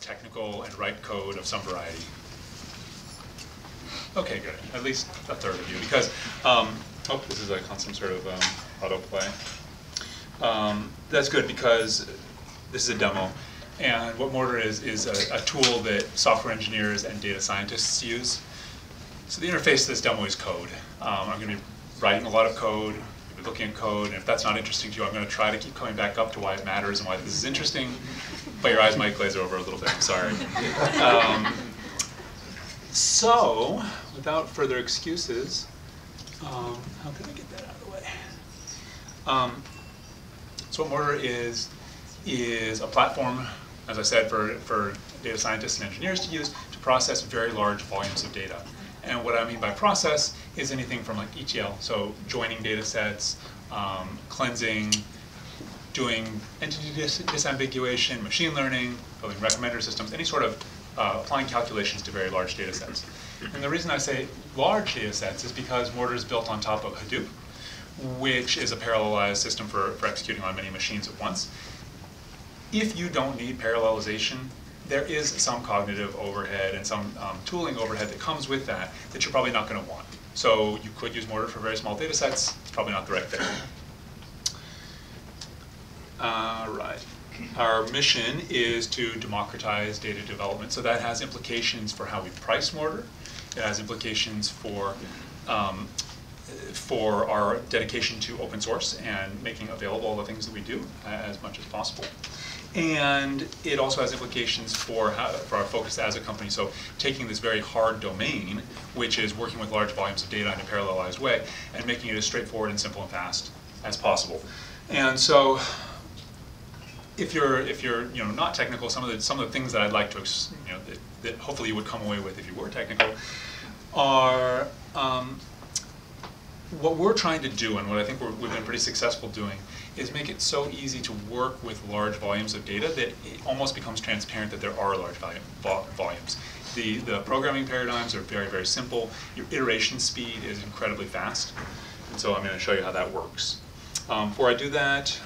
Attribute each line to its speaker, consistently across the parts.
Speaker 1: technical and write code of some variety? Okay, good. At least a third of you, because, um, oh, this is like on some sort of um, autoplay. Um, that's good because this is a demo. And what Mortar is, is a, a tool that software engineers and data scientists use. So the interface to this demo is code. Um, I'm going to be writing a lot of code, looking at code, and if that's not interesting to you, I'm going to try to keep coming back up to why it matters and why this is interesting, but your eyes might glaze over a little bit, I'm sorry. Um, so, without further excuses, um, how can I get that out of the way? Um, so what Mortar is, is a platform, as I said, for, for data scientists and engineers to use to process very large volumes of data. And what I mean by process is anything from like ETL, so joining data sets, um, cleansing, doing entity dis disambiguation, machine learning, building recommender systems, any sort of uh, applying calculations to very large data sets. And the reason I say large data sets is because Mortar is built on top of Hadoop, which is a parallelized system for, for executing on many machines at once. If you don't need parallelization, there is some cognitive overhead and some um, tooling overhead that comes with that that you're probably not going to want. So you could use Mortar for very small data sets. It's probably not the right fit. Right. Our mission is to democratize data development. So that has implications for how we price Mortar. It has implications for um, for our dedication to open source and making available all the things that we do as much as possible. And it also has implications for, how, for our focus as a company. So taking this very hard domain, which is working with large volumes of data in a parallelized way, and making it as straightforward and simple and fast as possible. And so if you're if you're you know not technical, some of the some of the things that I'd like to you know that, that hopefully you would come away with if you were technical are um, what we're trying to do, and what I think we have been pretty successful doing, is make it so easy to work with large volumes of data that it almost becomes transparent that there are large volume, volumes. The, the programming paradigms are very, very simple. Your iteration speed is incredibly fast. And so I'm going to show you how that works. Um, before I do that,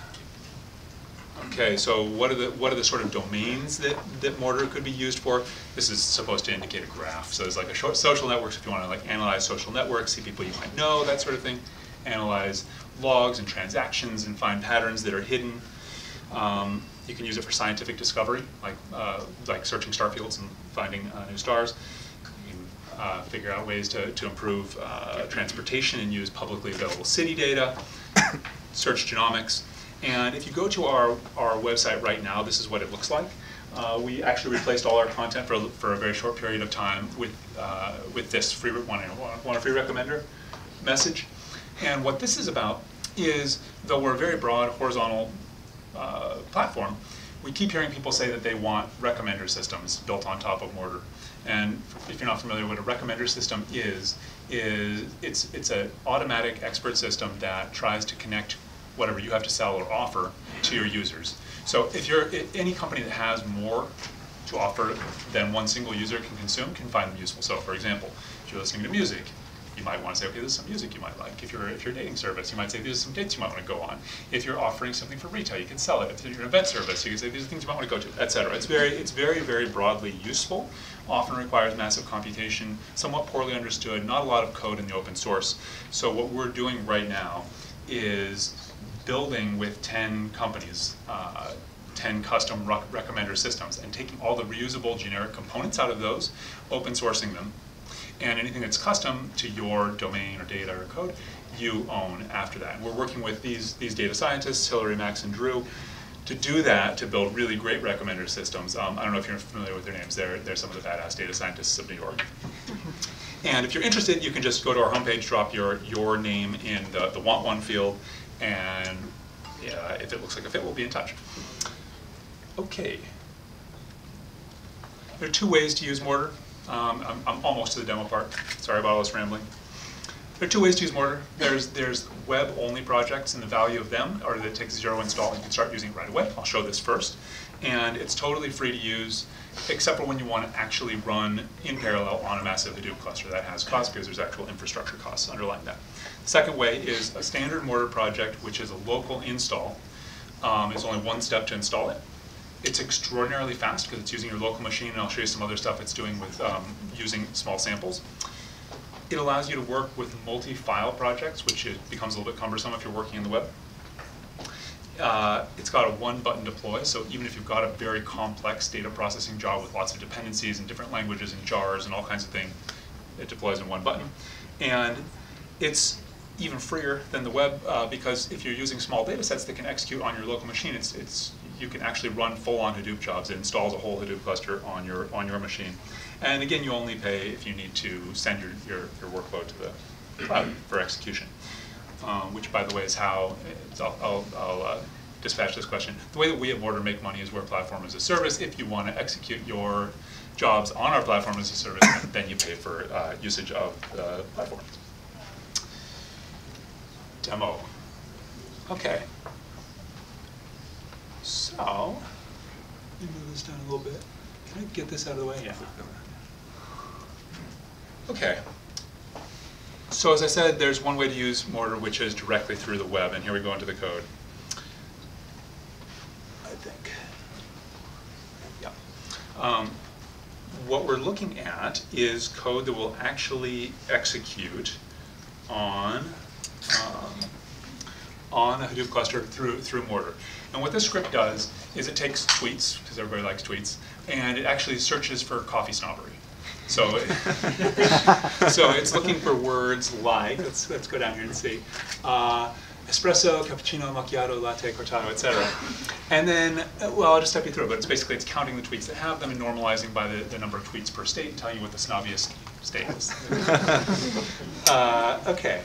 Speaker 1: Okay, so what are the what are the sort of domains that, that Mortar could be used for? This is supposed to indicate a graph. So it's like a short social networks if you want to like analyze social networks, see people you might know, that sort of thing. Analyze logs and transactions and find patterns that are hidden. Um, you can use it for scientific discovery, like uh, like searching star fields and finding uh, new stars. Uh, figure out ways to, to improve uh, transportation and use publicly available city data. Search genomics. And if you go to our, our website right now, this is what it looks like. Uh, we actually replaced all our content for, for a very short period of time with, uh, with this free want a free recommender message. And what this is about is, though we're a very broad horizontal uh, platform, we keep hearing people say that they want recommender systems built on top of Mortar. And if you're not familiar with what a recommender system is, is it's it's an automatic expert system that tries to connect whatever you have to sell or offer to your users. So if you're any company that has more to offer than one single user can consume can find them useful. So for example, if you're listening to music, you might want to say, okay, this is some music you might like. If you're if you're a dating service, you might say these are some dates you might want to go on. If you're offering something for retail, you can sell it. If you're an event service, you can say these are things you might want to go to, etc. It's very it's very very broadly useful. Often requires massive computation, somewhat poorly understood, not a lot of code in the open source. So what we're doing right now is building with 10 companies, uh, 10 custom rec recommender systems, and taking all the reusable generic components out of those, open sourcing them, and anything that's custom to your domain or data or code, you own after that. And we're working with these, these data scientists, Hilary, Max, and Drew, to do that, to build really great recommender systems. Um, I don't know if you're familiar with their names. They're, they're some of the badass data scientists of New York. And if you're interested, you can just go to our homepage, drop your, your name in the, the want one field, and uh, if it looks like a fit, we'll be in touch. Okay. There are two ways to use Mortar. Um, I'm, I'm, almost to the demo part. Sorry about all this rambling. There are two ways to use Mortar. There's there's web-only projects, and the value of them are that it takes zero install and you can start using it right away. I'll show this first. And it's totally free to use, except for when you want to actually run in parallel on a massive Hadoop cluster. That has costs because there's actual infrastructure costs underlying that. Second way is a standard Mortar project, which is a local install. Um, it's only one step to install it. it's extraordinarily fast because it's using your local machine, and I'll show you some other stuff it's doing with um, using small samples. It allows you to work with multi-file projects, which it becomes a little bit cumbersome if you're working in the web. Uh, it's got a one-button deploy, so even if you've got a very complex data processing job with lots of dependencies and different languages and jars and all kinds of things, it deploys in one button. And it's even freer than the web uh, because if you're using small data sets that can execute on your local machine, it's, it's, you can actually run full-on Hadoop jobs. It installs a whole Hadoop cluster on your, on your machine. And again, you only pay if you need to send your, your, your workload to the cloud for execution um, which by the way is how, I'll, I'll, I'll uh, dispatch this question. The way that we at Mortar make money is we're platform as a service. If you want to execute your jobs on our platform as a service, then you pay for uh, usage of the platform. Demo. Okay. So, let me move this down a little bit. Can I get this out of the way? Yeah. Okay. So as I said, there's one way to use Mortar, which is directly through the web, and here we go into the code. I think. Yeah. Um, what we're looking at is code that will actually execute on um, on a Hadoop cluster through through Mortar. And what this script does is it takes tweets, because everybody likes tweets, and it actually searches for coffee snobbery. So, so it's looking for words like, let's, let's go down here and see, uh, espresso, cappuccino, macchiato, latte, cortado, etc. And then, uh, well, I'll just step you through it, but it's basically it's counting the tweets that have them and normalizing by the, the number of tweets per state and telling you what the snobbiest state is. uh, okay.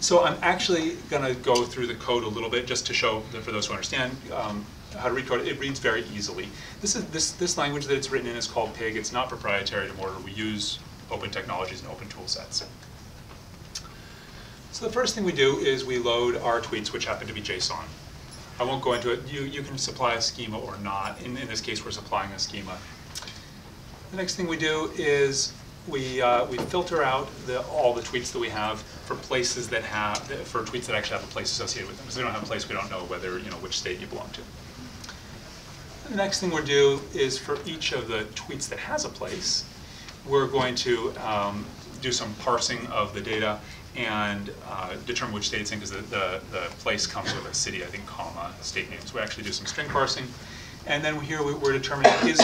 Speaker 1: So I'm actually going to go through the code a little bit just to show, for those who understand, um, how to read code. It reads very easily. This is this this language that it's written in is called Pig. It's not proprietary to Mortar. We use open technologies and open tool sets. So the first thing we do is we load our tweets, which happen to be JSON. I won't go into it. You, you can supply a schema or not. In, in this case, we're supplying a schema. The next thing we do is we, uh, we filter out the, all the tweets that we have for places that have, for tweets that actually have a place associated with them. Because they don't have a place, we don't know whether, you know, which state you belong to. The next thing we'll do is for each of the tweets that has a place, we're going to um, do some parsing of the data and uh, determine which state it's in because the, the, the, place comes with a city, I think, comma, state names. We actually do some string parsing. And then here we're determining is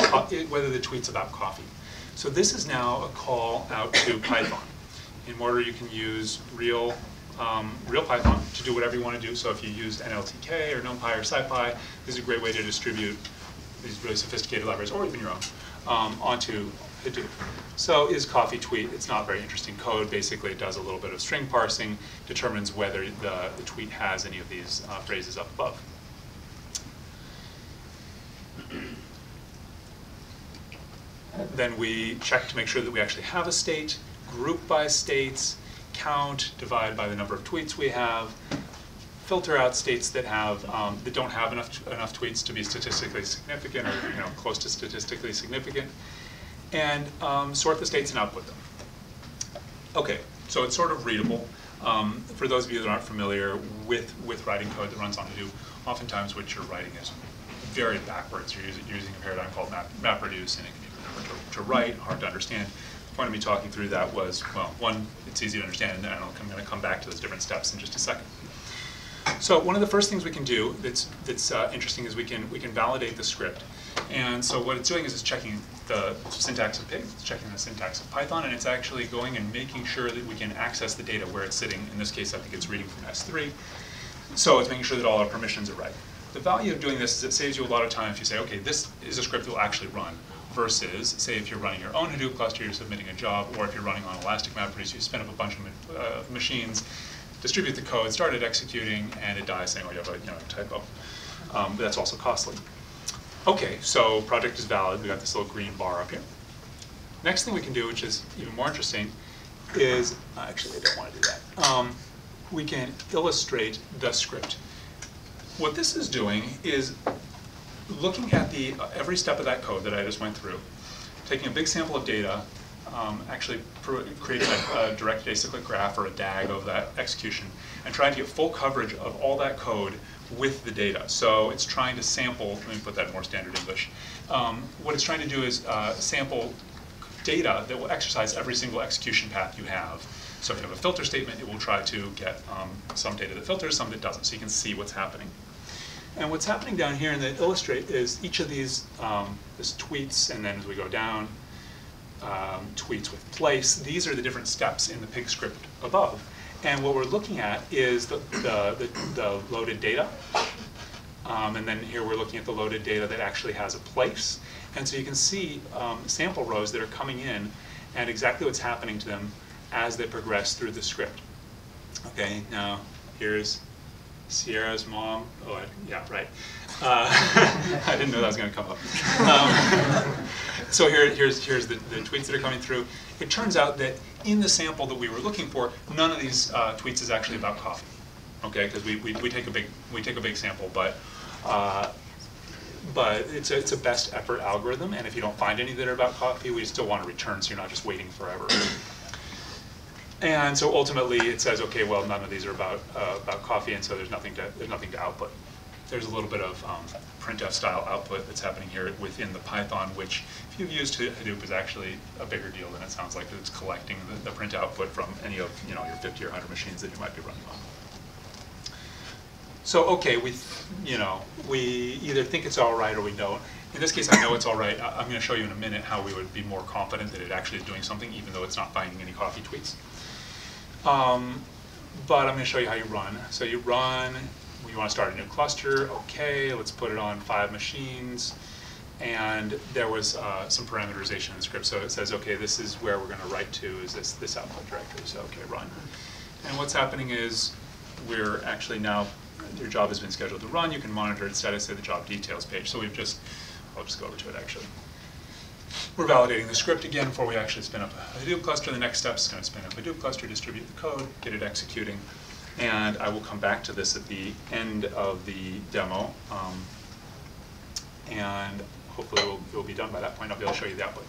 Speaker 1: whether the tweet's about coffee. So this is now a call out to Python. In Mortar, you can use real, um, real Python to do whatever you want to do. So if you use NLTK or NumPy or SciPy, this is a great way to distribute these really sophisticated libraries, or even your own, um, onto Hadoop. So is coffee tweet, it's not very interesting code. Basically, it does a little bit of string parsing, determines whether the, the tweet has any of these uh, phrases up above. then we check to make sure that we actually have a state, group by states, count, divide by the number of tweets we have, filter out states that have um, that don't have enough enough tweets to be statistically significant or you know close to statistically significant, and um, sort the states and output them. Okay, so it's sort of readable. Um, for those of you that aren't familiar with with writing code that runs on Hadoop, oftentimes what you're writing is very backwards. You're using, using a paradigm called map, MapReduce, and it can be to, to write, hard to understand. The point of me talking through that was, well, one, it's easy to understand, and I'm going to come back to those different steps in just a second. So one of the first things we can do that's, that's uh, interesting is we can, we can validate the script. And so what it's doing is it's checking the syntax of Pig, it's checking the syntax of Python, and it's actually going and making sure that we can access the data where it's sitting. In this case, I think it's reading from S3. So it's making sure that all our permissions are right. The value of doing this is it saves you a lot of time if you say, okay, this is a script that will actually run, versus, say, if you're running your own Hadoop cluster, you're submitting a job, or if you're running on Elastic MapReduce, you spin up a bunch of uh, machines, distribute the code, start it executing, and it dies saying, oh, you have a you know, typo. Um, that's also costly. Okay, so project is valid. We got this little green bar up here. Next thing we can do, which is even more interesting, is, actually I don't want to do that. Um, we can illustrate the script. What this is doing is looking at the uh, every step of that code that I just went through, taking a big sample of data, um, actually creating a, a directed acyclic graph or a DAG of that execution, and trying to get full coverage of all that code with the data. So it's trying to sample, let me put that in more standard English. Um, what it's trying to do is uh, sample data that will exercise every single execution path you have. So if you have a filter statement, it will try to get um, some data that filters, some that doesn't, so you can see what's happening. And what's happening down here in the illustrate is each of these, um, this tweets, and then as we go down, um, tweets with place. These are the different steps in the pig script above. And what we're looking at is the, the, the, the loaded data. Um, and then here we're looking at the loaded data that actually has a place. And so you can see um, sample rows that are coming in and exactly what's happening to them as they progress through the script. Okay, now here's Sierra's mom. Oh, I, yeah, right. Uh, I didn't know that was going to come up. Um, so here, here's, here's the, the, tweets that are coming through. It turns out that in the sample that we were looking for, none of these uh, tweets is actually about coffee. Okay, because we, we, we, take a big we take a big sample, but uh, but it's a, it's a best effort algorithm, and if you don't find any that are about coffee, we still want to return, so you're not just waiting forever. And so ultimately, it says, okay, well, none of these are about uh, about coffee, and so there's nothing to there's nothing to output. There's a little bit of um, printf style output that's happening here within the Python, which if you've used Hadoop is actually a bigger deal than it sounds like. It's collecting the, the print output from any of you know your 50 or 100 machines that you might be running on. So okay, we you know we either think it's all right or we don't. In this case, I know it's all right. I'm going to show you in a minute how we would be more confident that it actually is doing something, even though it's not finding any coffee tweets. Um, but I'm going to show you how you run. So you run, you want to start a new cluster, okay, let's put it on five machines. And there was uh, some parameterization in the script. So it says, okay, this is where we're going to write to, is this, this output directory. So okay, run. And what's happening is we're actually now, your job has been scheduled to run. You can monitor its status at the job details page. So we've just, I'll just go over to it actually. We're validating the script again before we actually spin up a Hadoop cluster. The next step is going to spin up a Hadoop cluster, distribute the code, get it executing. And I will come back to this at the end of the demo. Um, and hopefully we'll, we'll be done by that point. I'll be able to show you the output.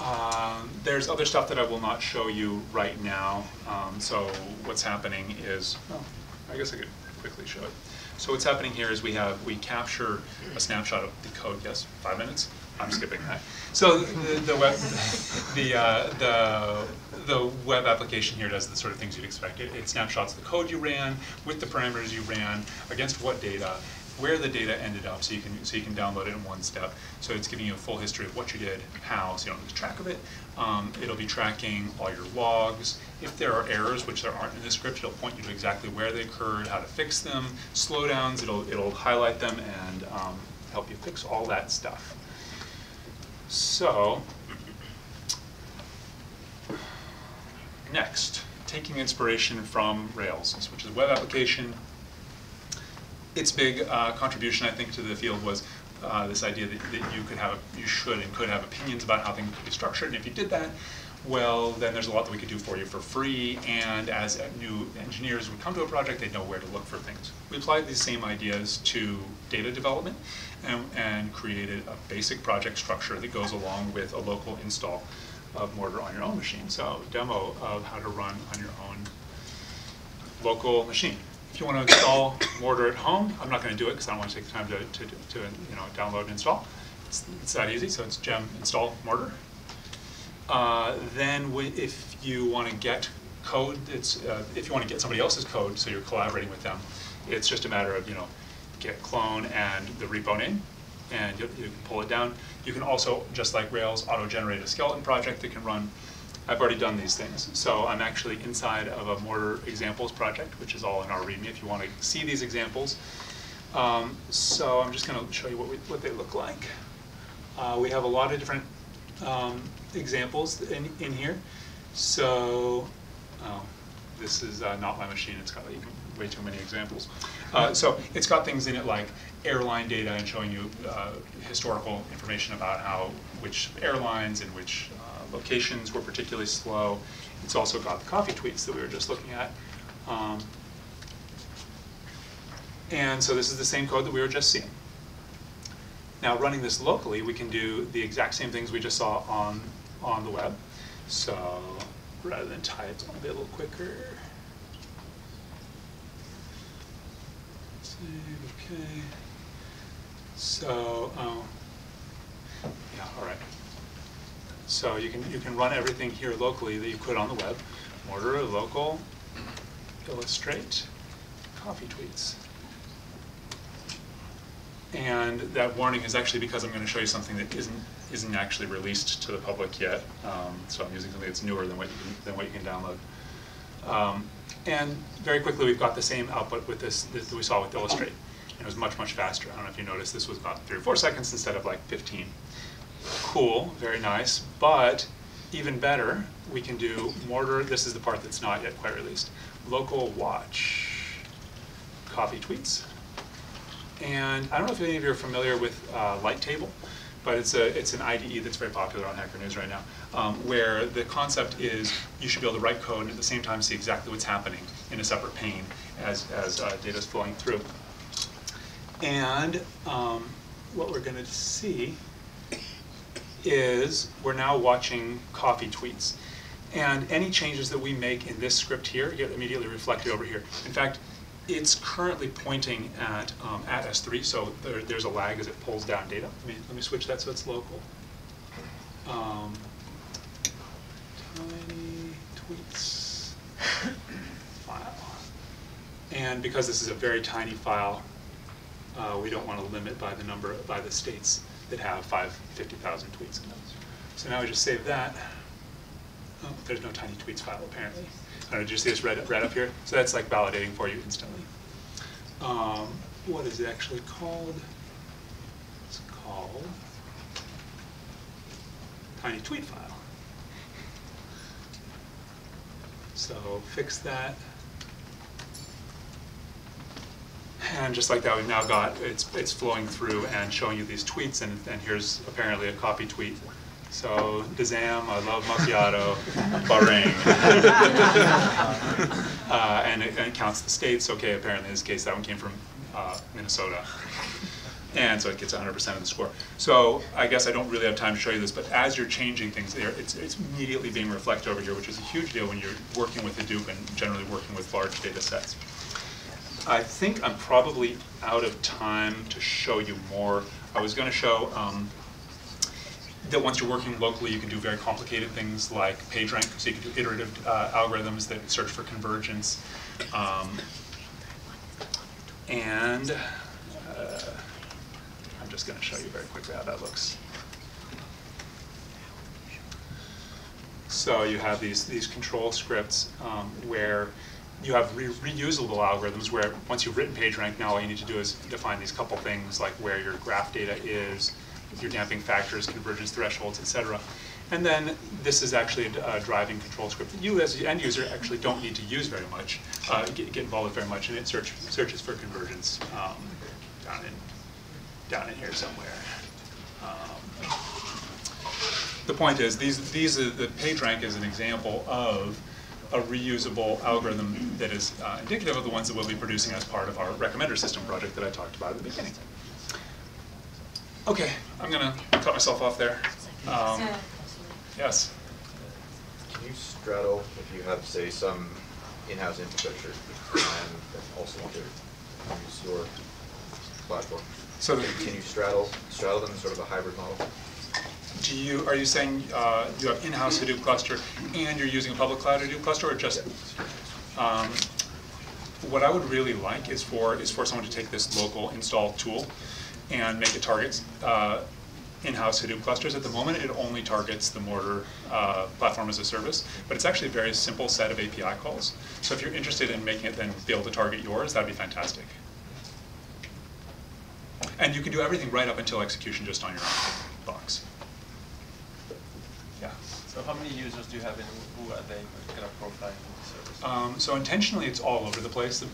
Speaker 1: Um, there's other stuff that I will not show you right now. Um, so what's happening is, oh, I guess I could quickly show it. So what's happening here is we have, we capture a snapshot of the code, yes, five minutes? I'm skipping that. So the, the web, the, uh, the, the web application here does the sort of things you'd expect. It, it snapshots the code you ran with the parameters you ran against what data, where the data ended up, so you can so you can download it in one step. So it's giving you a full history of what you did, how, so you don't lose track of it. Um, it'll be tracking all your logs. If there are errors, which there aren't in the script, it'll point you to exactly where they occurred, how to fix them. Slowdowns, it'll it'll highlight them and um, help you fix all that stuff. So, next, taking inspiration from Rails, which is a web application. Its big uh, contribution, I think, to the field was uh, this idea that, that you could have, a, you should and could have opinions about how things could be structured, and if you did that, well, then there's a lot that we could do for you for free, and as new engineers would come to a project, they'd know where to look for things. We applied these same ideas to data development and, and created a basic project structure that goes along with a local install of Mortar on your own machine. So demo of how to run on your own local machine. If you want to install Mortar at home, I'm not going to do it because I don't want to take the time to, to, to you know, download and install. It's, it's that easy, so it's gem install Mortar. Uh, then if you want to get code, it's, uh, if you want to get somebody else's code, so you're collaborating with them, it's just a matter of, you know, git clone and the repo name, and you, you can pull it down. You can also, just like Rails, auto-generate a skeleton project that can run. I've already done these things. So I'm actually inside of a Mortar examples project, which is all in our README if you want to see these examples. Um, so I'm just going to show you what, we, what they look like. Uh, we have a lot of different um, examples in, in here. So, oh, this is uh, not my machine. It's got even way too many examples. Uh, so it's got things in it like airline data and showing you uh, historical information about how which airlines and which uh, locations were particularly slow. It's also got the coffee tweets that we were just looking at. Um, and so this is the same code that we were just seeing. Now running this locally, we can do the exact same things we just saw on, on the web. So rather than type, I'll be a little quicker. Save, okay. So, oh, yeah, all right. So you can, you can run everything here locally that you put on the web. Mortar, local, illustrate, coffee tweets. And that warning is actually because I'm going to show you something that isn't, isn't actually released to the public yet. Um, so I'm using something that's newer than what you can, than what you can download. Um, and very quickly, we've got the same output with this that we saw with Illustrate. And it was much, much faster. I don't know if you noticed, this was about three or four seconds instead of like 15. Cool, very nice, but even better, we can do Mortar, this is the part that's not yet quite released, local watch, coffee tweets. And I don't know if any of you are familiar with uh, Lighttable, but it's, a, it's an IDE that's very popular on Hacker News right now, um, where the concept is you should be able to write code and at the same time see exactly what's happening in a separate pane as, as uh, data is flowing through. And um, what we're going to see is we're now watching coffee tweets. And any changes that we make in this script here get immediately reflected over here. In fact, it's currently pointing at, um, at S3, so there, there's a lag as it pulls down data. Let me, let me switch that so it's local. Um, tiny tweets file. And because this is a very tiny file, uh, we don't want to limit by the number, by the states that have five, 50,000 tweets in them. So now we just save that. Oh, there's no tiny tweets file apparently. Know, did you see this red, red up here? So that's like validating for you instantly. Um, what is it actually called? It's called tiny tweet file. So fix that. And just like that, we've now got, it's, it's flowing through and showing you these tweets, and, and here's apparently a copy tweet. So, Dazam, I love macchiato, Bahrain. uh, and, it, and, it, counts the states. Okay, apparently in this case, that one came from uh, Minnesota. And so it gets 100% of the score. So I guess I don't really have time to show you this, but as you're changing things there, it's, it's immediately being reflected over here, which is a huge deal when you're working with Hadoop and generally working with large data sets. I think I'm probably out of time to show you more. I was going to show um, that once you're working locally, you can do very complicated things like PageRank, so you can do iterative uh, algorithms that search for convergence. Um, and uh, I'm just going to show you very quickly how that looks. So you have these, these control scripts um, where you have re reusable algorithms where once you've written PageRank, now all you need to do is define these couple things like where your graph data is, your damping factors, convergence thresholds, et cetera. And then this is actually a, a, driving control script that you as the end user actually don't need to use very much, uh, get, get, involved with very much, and it search, searches for convergence um, down, in, down in here somewhere. Um, the point is, these, these are, the PageRank is an example of a reusable algorithm that is uh, indicative of the ones that we'll be producing as part of our recommender system project that I talked about at the beginning. Okay, I'm going to cut myself off there. Um, yes?
Speaker 2: Can you straddle if you have, say, some in-house infrastructure and also want to use your platform?
Speaker 1: So
Speaker 2: can you straddle straddle them in sort of a hybrid model?
Speaker 1: do you, are you saying uh, you have in-house Hadoop cluster and you're using a public cloud Hadoop cluster or just, um, what I would really like is for, is for someone to take this local install tool and make it target uh, in-house Hadoop clusters. At the moment, it only targets the Mortar uh, platform as a service, but it's actually a very simple set of API calls. So if you're interested in making it then be able to target yours, that'd be fantastic. And you can do everything right up until execution just on your own box. Yeah.
Speaker 3: So how many users do you have and who are they kind of profiling the service?
Speaker 1: Um, so intentionally it's all over the place,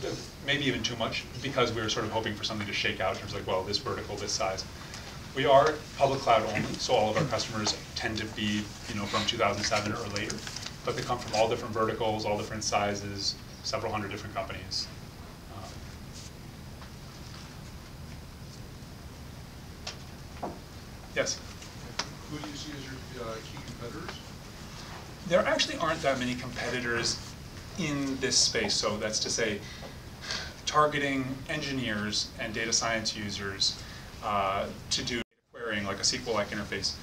Speaker 1: maybe even too much, because we were sort of hoping for something to shake out in terms of like, well, this vertical, this size. We are public cloud only, so all of our customers tend to be, you know, from 2007 or later. But they come from all different verticals, all different sizes, several hundred different companies. Um, yes?
Speaker 4: Who do you see as your uh, key competitors?
Speaker 1: there actually aren't that many competitors in this space. So that's to say, targeting engineers and data science users uh, to do querying like a SQL-like interface.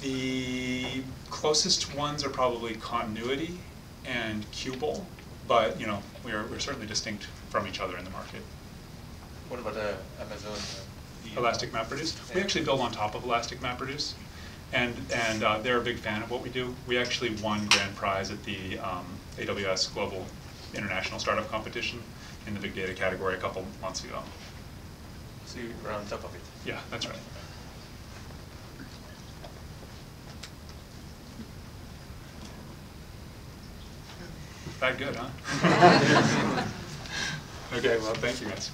Speaker 1: The closest ones are probably Continuuity and Qubole, but, you know, we're, we're certainly distinct from each other in the market.
Speaker 3: What about uh, Amazon? uh,
Speaker 1: Elastic MapReduce. We actually build on top of Elastic MapReduce, and and uh, they're a big fan of what we do. We actually won grand prize at the um, AWS Global International Startup Competition in the big data category a couple months ago.
Speaker 3: So you're on top of it.
Speaker 1: Yeah, that's right. That good, huh? okay, well, thank you guys.